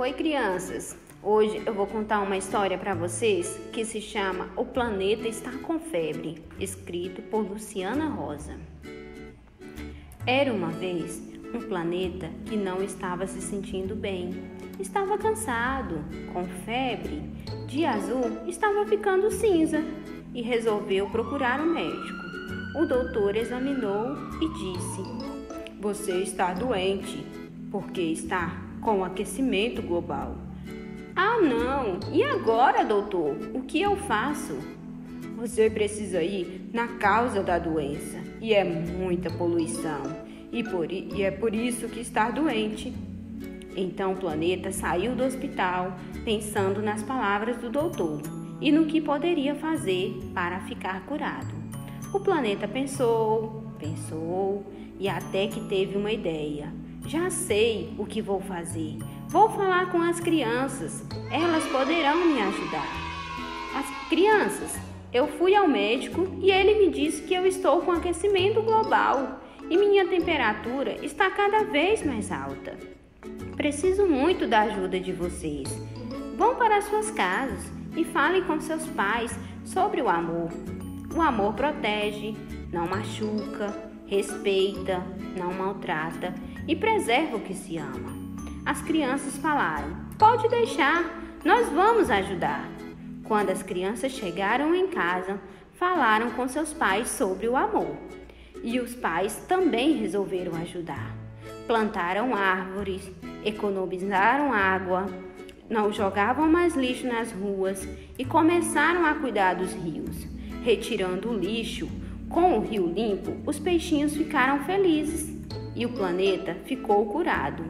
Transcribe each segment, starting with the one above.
Oi, crianças! Hoje eu vou contar uma história para vocês que se chama O Planeta Está com Febre, escrito por Luciana Rosa. Era uma vez um planeta que não estava se sentindo bem. Estava cansado, com febre, de azul estava ficando cinza e resolveu procurar um médico. O doutor examinou e disse: Você está doente, porque está com o aquecimento global. Ah, não! E agora, doutor? O que eu faço? Você precisa ir na causa da doença e é muita poluição e, por, e é por isso que está doente. Então o planeta saiu do hospital pensando nas palavras do doutor e no que poderia fazer para ficar curado. O planeta pensou, pensou e até que teve uma ideia. Já sei o que vou fazer. Vou falar com as crianças. Elas poderão me ajudar. As crianças, eu fui ao médico e ele me disse que eu estou com aquecimento global e minha temperatura está cada vez mais alta. Preciso muito da ajuda de vocês. Vão para suas casas e falem com seus pais sobre o amor. O amor protege, não machuca, respeita, não maltrata e preserva o que se ama. As crianças falaram: Pode deixar, nós vamos ajudar. Quando as crianças chegaram em casa, falaram com seus pais sobre o amor. E os pais também resolveram ajudar. Plantaram árvores, economizaram água, não jogavam mais lixo nas ruas e começaram a cuidar dos rios, retirando o lixo com o rio limpo, os peixinhos ficaram felizes e o planeta ficou curado.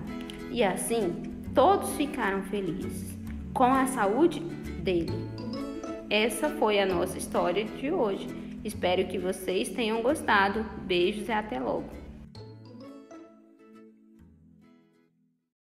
E assim, todos ficaram felizes com a saúde dele. Essa foi a nossa história de hoje. Espero que vocês tenham gostado. Beijos e até logo.